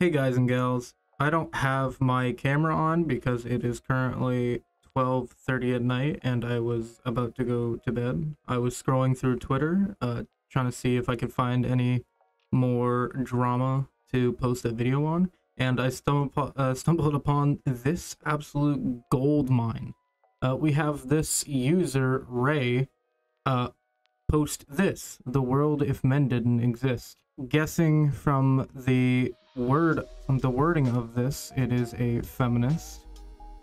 Hey guys and gals, I don't have my camera on because it is currently 12:30 at night and I was about to go to bed. I was scrolling through Twitter, uh, trying to see if I could find any more drama to post a video on, and I stumbled uh, stumbled upon this absolute gold mine. Uh, we have this user Ray uh, post this: "The world if men didn't exist." Guessing from the word from the wording of this, it is a feminist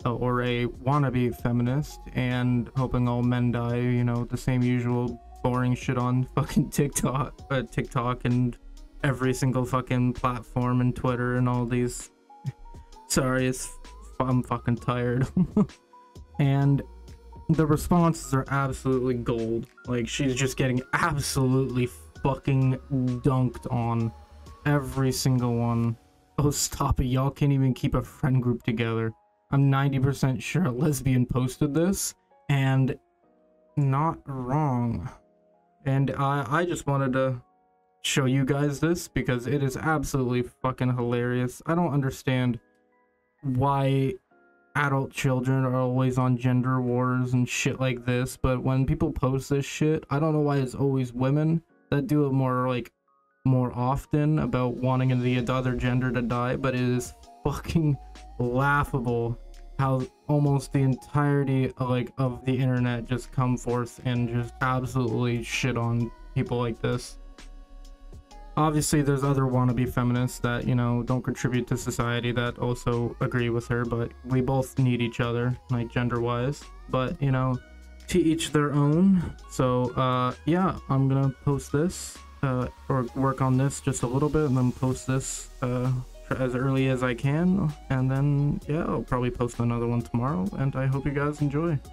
uh, or a wannabe feminist, and hoping all men die. You know, the same usual boring shit on fucking TikTok, uh, TikTok, and every single fucking platform and Twitter and all these. Sorry, it's I'm fucking tired. and the responses are absolutely gold. Like she's just getting absolutely fucking dunked on every single one. Oh, stop it. Y'all can't even keep a friend group together. I'm 90% sure a lesbian posted this, and not wrong. And I, I just wanted to show you guys this because it is absolutely fucking hilarious. I don't understand why adult children are always on gender wars and shit like this, but when people post this shit, I don't know why it's always women that do it more like more often about wanting the other gender to die, but it is fucking laughable how almost the entirety of, like of the internet just come forth and just absolutely shit on people like this. Obviously, there's other wannabe feminists that, you know, don't contribute to society that also agree with her, but we both need each other, like gender-wise. But, you know, to each their own. So, uh, yeah, I'm gonna post this, uh, or work on this just a little bit and then post this, uh, as early as I can. And then, yeah, I'll probably post another one tomorrow, and I hope you guys enjoy.